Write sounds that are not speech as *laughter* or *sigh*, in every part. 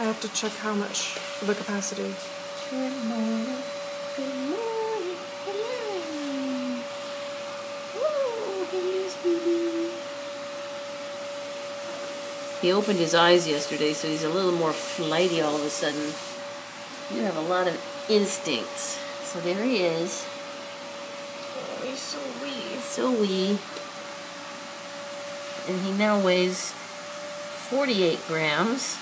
I have to check how much the capacity. Good morning. Good morning. Hello. Oh, hello, sweetie. He opened his eyes yesterday, so he's a little more flighty all of a sudden. You have a lot of instincts. So there he is. Oh, he's so wee. So wee. And he now weighs 48 grams.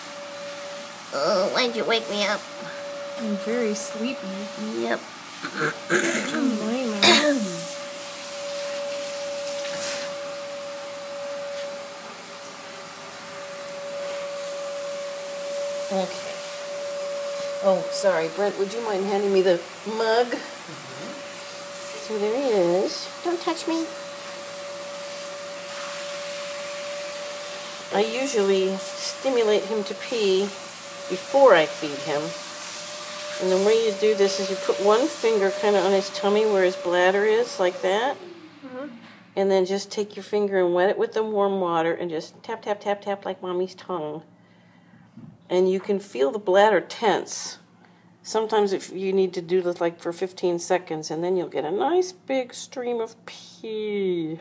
Oh, why'd you wake me up? I'm very sleepy. Yep. I'm. Okay. Oh, sorry, Brent, would you mind handing me the mug? Mm-hmm. So there he is. Don't touch me. I usually stimulate him to pee before I feed him. And the way you do this is you put one finger kind of on his tummy where his bladder is, like that. Mm-hmm. And then just take your finger and wet it with the warm water and just tap, tap, tap, tap like mommy's tongue and you can feel the bladder tense. Sometimes if you need to do this like for 15 seconds and then you'll get a nice big stream of pee.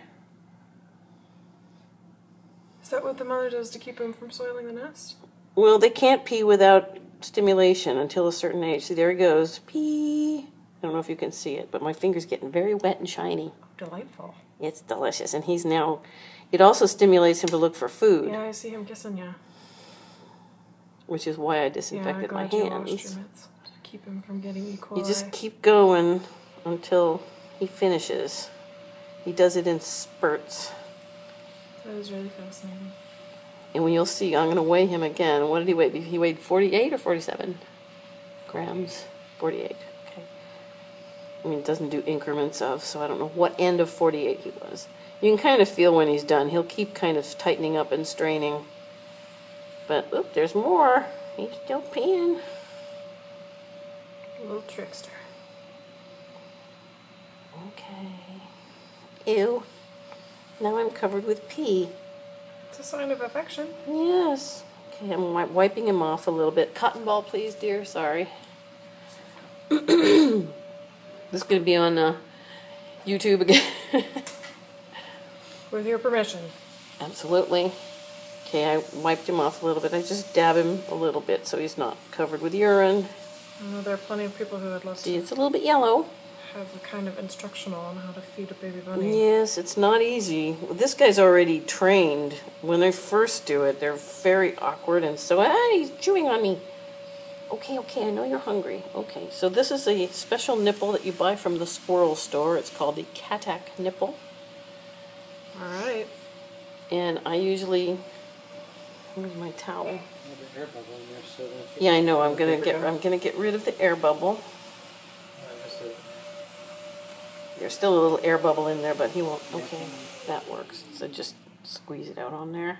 Is that what the mother does to keep him from soiling the nest? Well, they can't pee without stimulation until a certain age. See, there he goes. Pee. I don't know if you can see it, but my finger's getting very wet and shiny. Delightful. It's delicious. And he's now, it also stimulates him to look for food, Yeah, I see him kissing you. which is why I Yeah, disinfected my glad you washed hands. to keep him from getting E. coli. You just keep going until he finishes. He does it in spurts. That is really fascinating. And when you'll see, I'm going to weigh him again. What did he weigh? He weighed 48 or 47 grams? 48. Okay. I mean, it doesn't do increments of, so I don't know what end of 48 he was. You can kind of feel when he's done. He'll keep kind of tightening up and straining. But, oop, there's more. He's still peeing. Little trickster. Okay. Ew. Now I'm covered with pee. It's a sign of affection. Yes. Okay, I'm wi- wiping him off a little bit. Cotton ball, please, dear. Sorry. *clears throat* this is going to be on uh, YouTube again. With your permission. Absolutely. Okay, I wiped him off a little bit. I just dab him a little bit so he's not covered with urine. I know there are plenty of people who would love to See, to it's a little bit yellow. Have a kind of instructional on how to feed a baby bunny. Yes, it's not easy. This guy's already trained. When they first do it, they're very awkward, and so, ah, he's chewing on me. Okay, okay, I know you're hungry. Okay, so this is a special nipple that you buy from the squirrel store. It's called the Catac nipple, All right. and I usually. Where's my towel? Have an air bubble in there, so then if Yeah, I know. I'm gonna get. I'm gonna get rid of the air bubble. There's still a little air bubble in there, but he won't. Okay, that works. So just squeeze it out on there.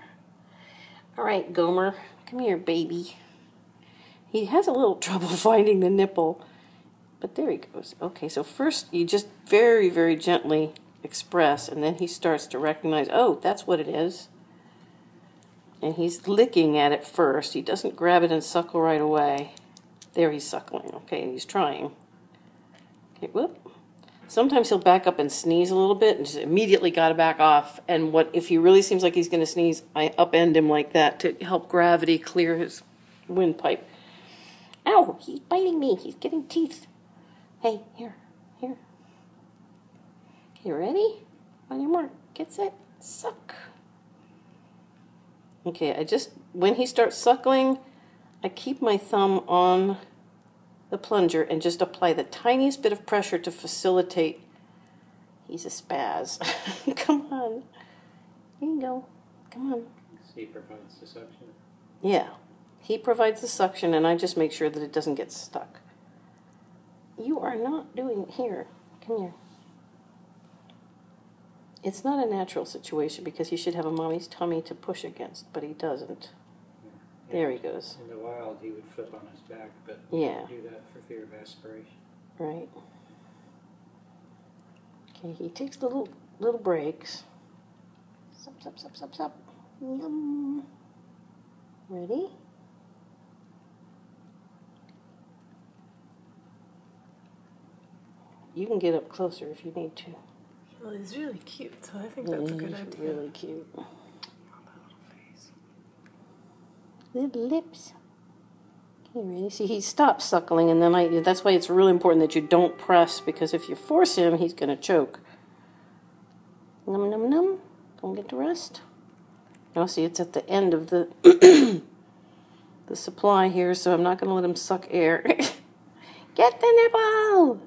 All right, Gomer, come here, baby. He has a little *laughs* trouble finding the nipple, but there he goes. Okay, so first you just very, very gently express, and then he starts to recognize, oh, that's what it is. And he's licking at it first. He doesn't grab it and suckle right away. There he's suckling. Okay, and he's trying. Okay, whoop. Sometimes he'll back up and sneeze a little bit and just immediately got to back off. And what if he really seems like he's going to sneeze, I upend him like that to help gravity clear his windpipe. Ow, he's biting me. He's getting teeth. Hey, here, here. Okay, ready? On your mark. Get set. Suck. Okay, I just, when he starts suckling, I keep my thumb on the plunger and just apply the tiniest bit of pressure to facilitate. He's a spaz. *laughs* Come on. Here you go. Come on. He provides the suction. Yeah. He provides the suction and I just make sure that it doesn't get stuck. You are not doing here. Come here. It's not a natural situation because he should have a mommy's tummy to push against, but he doesn't. There he goes. In the wild, he would flip on his back, but yeah. do that for fear of aspiration. Right. Okay, he takes little little breaks. Sup, sup, sup, sup, sup. Yum. Ready? You can get up closer if you need to. Well, he's really cute, so I think yeah, that's a good idea. really cute. Little lips. Okay, ready? See, he stops suckling, and then I. That's why it's really important that you don't press, because if you force him, he's gonna choke. Num num num. And get the rest. Now, see, it's at the end of the *coughs* the supply here, so I'm not gonna let him suck air. *laughs* get the nipple.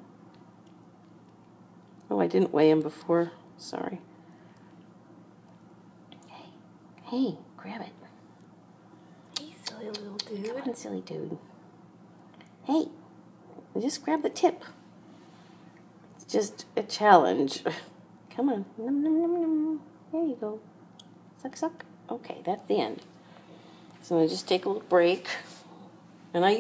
Oh, I didn't weigh him before. Sorry. Hey, hey, grab it. Silly little Come dude. on, silly dude. Hey, just grab the tip. It's just a challenge. *laughs* Come on. Num, num, num, num. There you go. Suck, suck. Okay, that's the end. So I'm going to just take a little break. And I